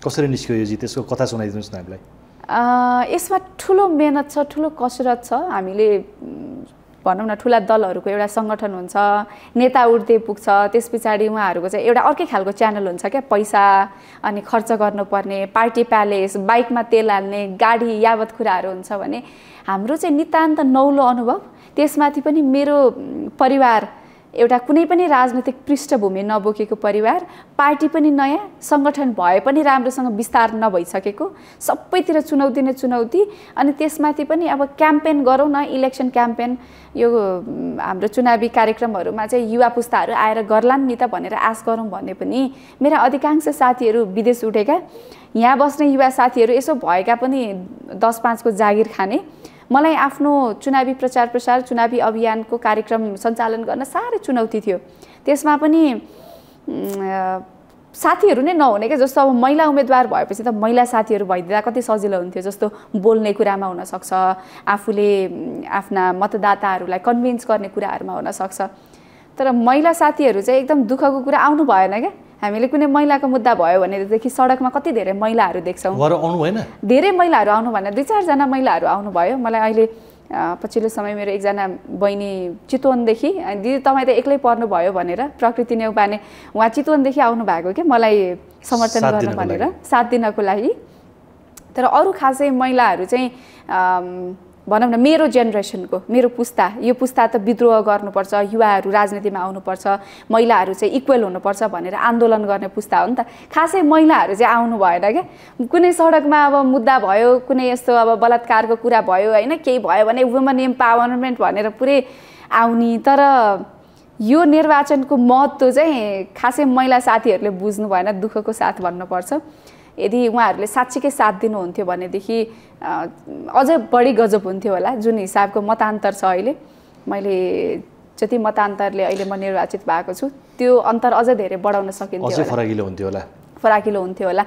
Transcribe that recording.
कसरी निस्क्यो यो जित त्यसको कथा सुनाइदिनुहोस् न हामीलाई। यसमा ठुलो मेहनत छ ठुलो कसरत छ। हामीले भनौँ न ठुला दलहरूको एउटा सङ्गठन हुन्छ नेता उठ्दै पुग्छ त्यस पछाडि उहाँहरूको चाहिँ एउटा अर्कै खालको च्यानल हुन्छ क्या पैसा अनि खर्च गर्नुपर्ने पार्टी प्यालेस बाइकमा तेल हाल्ने गाडी यावत कुराहरू हुन्छ भने हाम्रो चाहिँ नितान्त नौलो अनुभव। त्यसमाथि पनि मेरो परिवार एउटा कुनै पनि राजनैतिक पृष्ठभूमि नबोकेको परिवार पार्टी पनि नयाँ सङ्गठन भए पनि राम्रोसँग विस्तार नभइसकेको सबैतिर चुनौती नै चुनौती अनि त्यसमाथि पनि अब क्याम्पेन गरौँ न इलेक्सन क्याम्पेन यो हाम्रो चुनावी कार्यक्रमहरूमा चाहिँ युवा पुस्ताहरू आएर गर्लान् नि त भनेर आश गरौँ भने पनि मेरा अधिकांश साथीहरू विदेश उठेका। यहाँ बस्ने युवा साथीहरू यसो भएका पनि दस पाँचको जागिर खाने। मलाई आफ्नो चुनावी प्रचार प्रसार चुनावी अभियानको कार्यक्रम सञ्चालन गर्न साह्रै चुनौती थियो। त्यसमा पनि साथीहरू नै नहुने क्या जस्तो अब महिला उम्मेदवार भएपछि त महिला साथीहरू भइदिँदा कति सजिलो हुन्थ्यो। जस्तो बोल्ने कुरामा हुनसक्छ आफूले आफ्ना मतदाताहरूलाई कन्भिन्स गर्ने कुराहरूमा हुनसक्छ। तर महिला साथीहरू चाहिँ एकदम दुःखको कुरा आउनु भएन क्या हामीले कुनै महिलाको मुद्दा भयो भनेदेखि सडकमा कति धेरै महिलाहरू देख्छौँ। धेरै महिलाहरू आउनु भने दुई चारजना महिलाहरू आउनुभयो मलाई अहिले पछिल्लो समय मेरो एकजना बहिनी चितवनदेखि दिदी तपाईँ त एक्लै पर्नुभयो भनेर प्रकृति नेउपाने उहाँ चितवनदेखि आउनु भएको क्या? मलाई समर्थन गर्न भनेर। साथ दिनको लागि। तर अरू खासै महिलाहरू चाहिँ भनौँ न मेरो जेनेरेसनको मेरो पुस्ता यो पुस्ता त विद्रोह गर्नुपर्छ युवाहरू राजनीतिमा आउनुपर्छ महिलाहरू चाहिँ इक्वल हुनुपर्छ भनेर आन्दोलन गर्ने पुस्ता हो नि त। खासै महिलाहरू चाहिँ आउनु भएन क्या। कुनै सडकमा अब मुद्दा भयो कुनै यस्तो अब बलात्कारको कुरा भयो होइन केही भयो भने वुमन इम्पावरमेन्ट भनेर पुरै आउने। तर यो निर्वाचनको महत्त्व चाहिँ खासै महिला साथीहरूले बुझ्नु भएन दुःखको साथ भन्नुपर्छ। यदि उहाँहरूले साँच्चीकै साथ दिनुहुन्थ्यो भनेदेखि अझै बढी गजब हुन्थ्यो होला जुन हिसाबको मतान्तर छ अहिले। मैले जति मतान्तरले अहिले म निर्वाचित भएको छु त्यो अन्तर अझ धेरै बढाउन सकिन्थ्यो फराकिलो हुन्थ्यो होला। फराकिलो हुन्थ्यो होला।